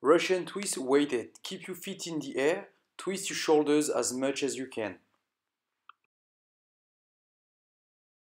Russian twist weighted. Keep your feet in the air. Twist your shoulders as much as you can.